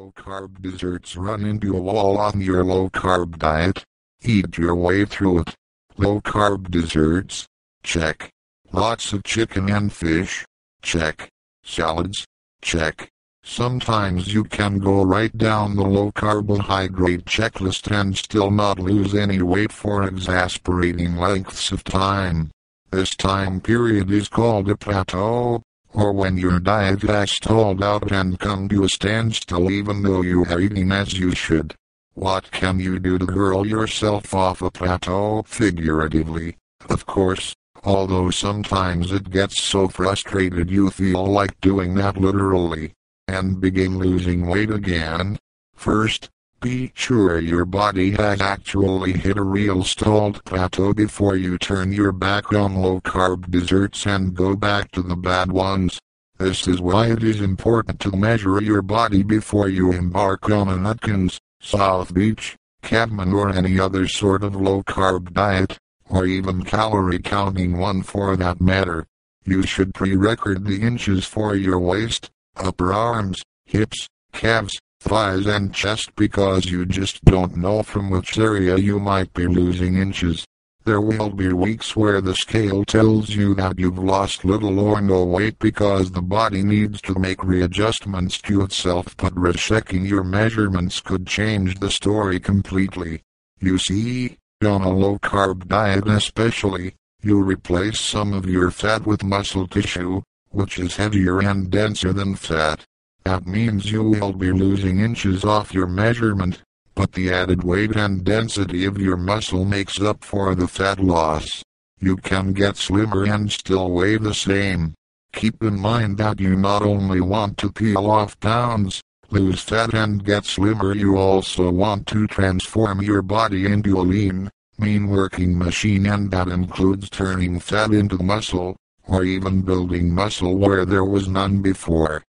Low carb desserts run into a wall on your low carb diet. Eat your way through it. Low carb desserts? Check. Lots of chicken and fish? Check. Salads? Check. Sometimes you can go right down the low carbohydrate checklist and still not lose any weight for exasperating lengths of time. This time period is called a plateau, or when your diet has stalled out and come to a standstill even though you are eating as you should. What can you do to hurl yourself off a plateau figuratively, of course, although sometimes it gets so frustrated you feel like doing that literally, and begin losing weight again. First, be sure your body has actually hit a real stalled plateau before you turn your back on low carb desserts and go back to the bad ones. This is why it is important to measure your body before you embark on an Atkins, South Beach, Caveman or any other sort of low carb diet, or even calorie counting one for that matter. You should pre-record the inches for your waist, upper arms, hips, calves, thighs and chest because you just don't know from which area you might be losing inches. There will be weeks where the scale tells you that you've lost little or no weight because the body needs to make readjustments to itself but rechecking your measurements could change the story completely. You see, on a low-carb diet especially, you replace some of your fat with muscle tissue, which is heavier and denser than fat. That means you will be losing inches off your measurement, but the added weight and density of your muscle makes up for the fat loss. You can get slimmer and still weigh the same. Keep in mind that you not only want to peel off pounds, lose fat and get slimmer you also want to transform your body into a lean, mean working machine and that includes turning fat into muscle, or even building muscle where there was none before.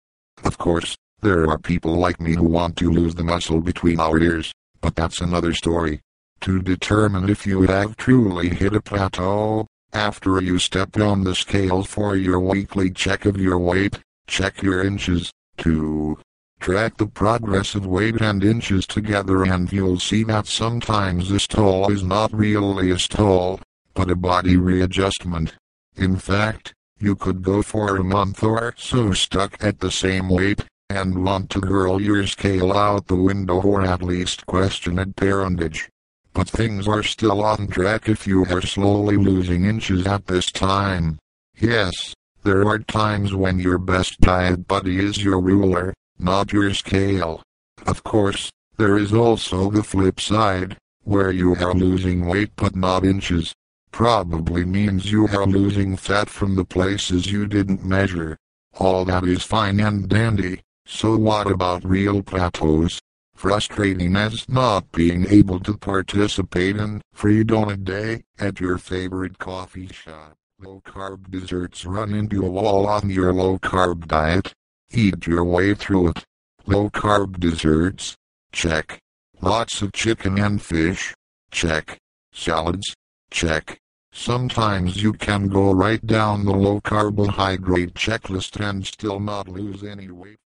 Of course, there are people like me who want to lose the muscle between our ears, but that's another story. To determine if you have truly hit a plateau, after you step on the scale for your weekly check of your weight, check your inches, to track the progress of weight and inches together and you'll see that sometimes a stall is not really a stall, but a body readjustment. In fact, you could go for a month or so stuck at the same weight, and want to hurl your scale out the window or at least question its parentage. But things are still on track if you are slowly losing inches at this time. Yes, there are times when your best diet buddy is your ruler, not your scale. Of course, there is also the flip side, where you are losing weight but not inches probably means you are losing fat from the places you didn't measure. All that is fine and dandy, so what about real plateaus? Frustrating as not being able to participate in free donut day at your favorite coffee shop. Low carb desserts run into a wall on your low carb diet. Eat your way through it. Low carb desserts? Check. Lots of chicken and fish? Check. Salads? Check. Sometimes you can go right down the low carbohydrate checklist and still not lose any weight.